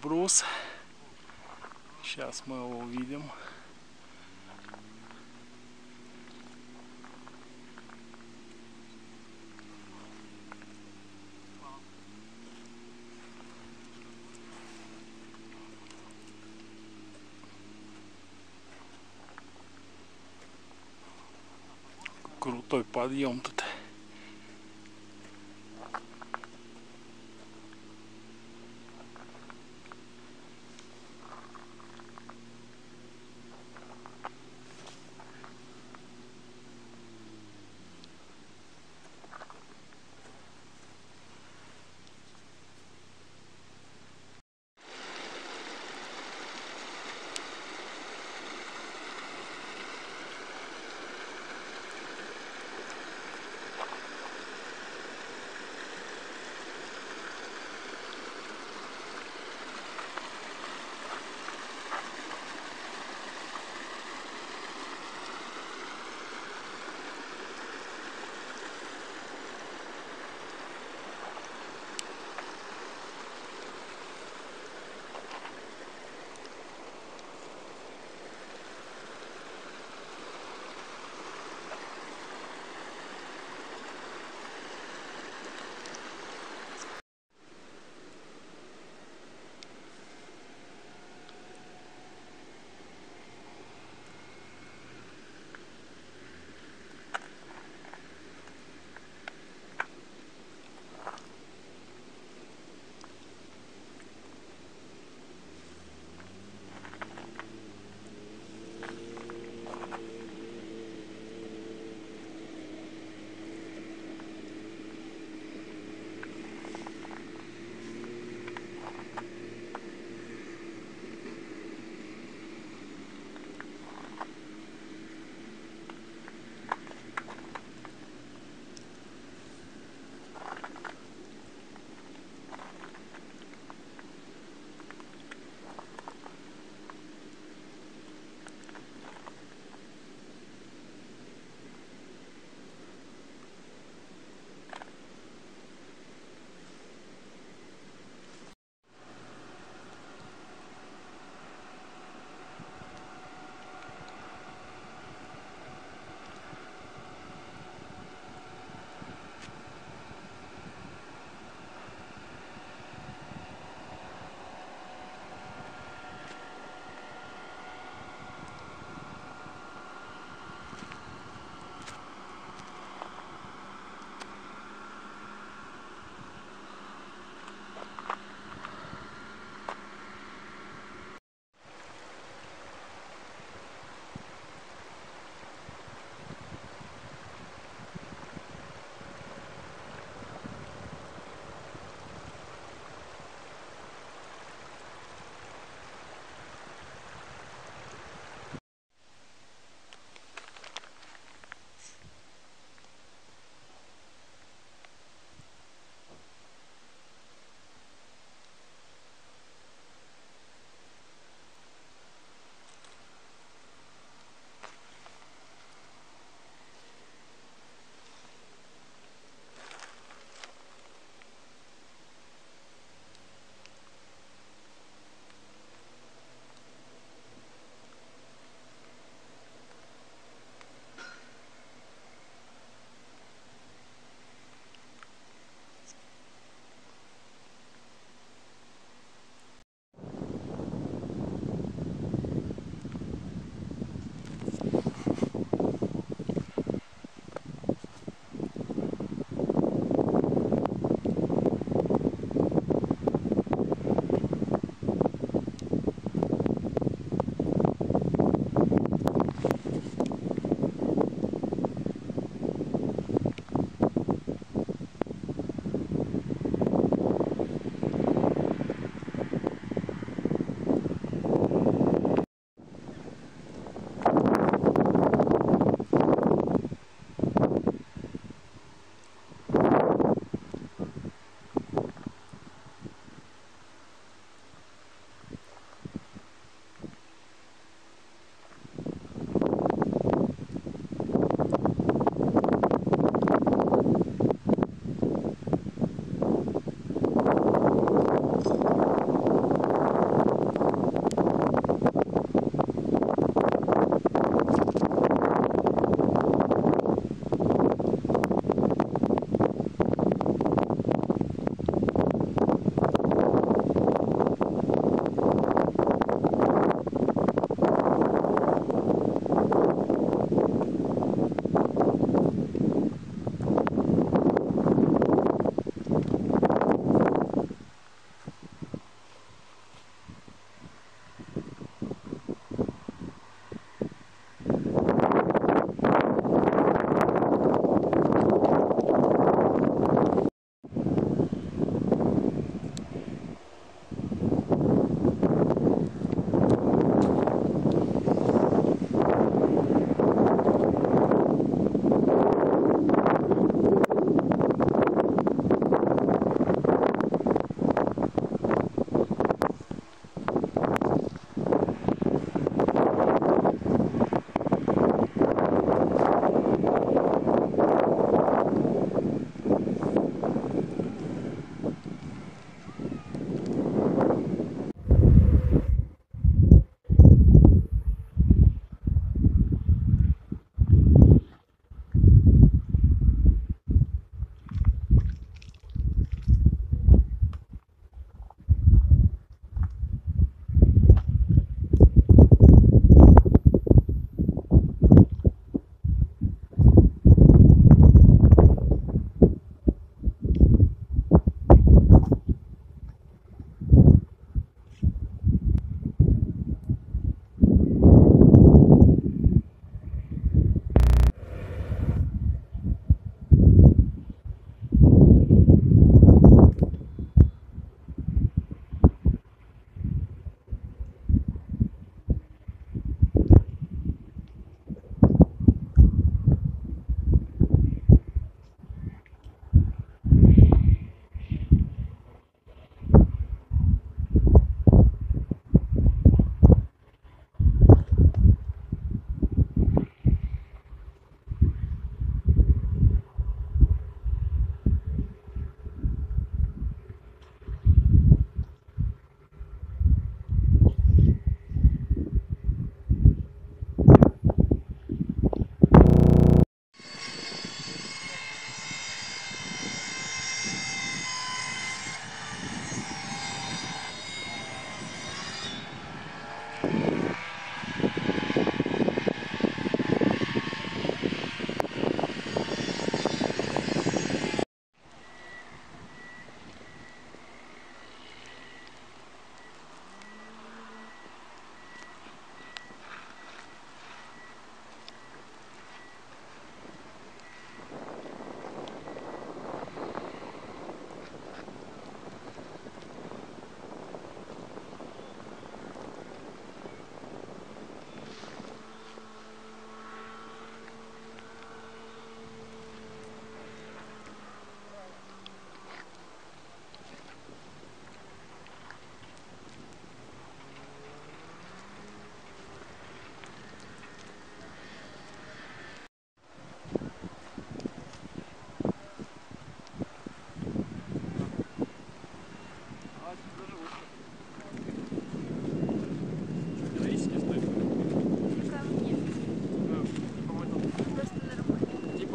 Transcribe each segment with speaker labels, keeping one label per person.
Speaker 1: Эльбрус. Сейчас мы его увидим. Крутой подъем тут.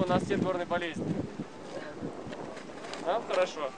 Speaker 2: У нас нет горной болезни. Нам хорошо.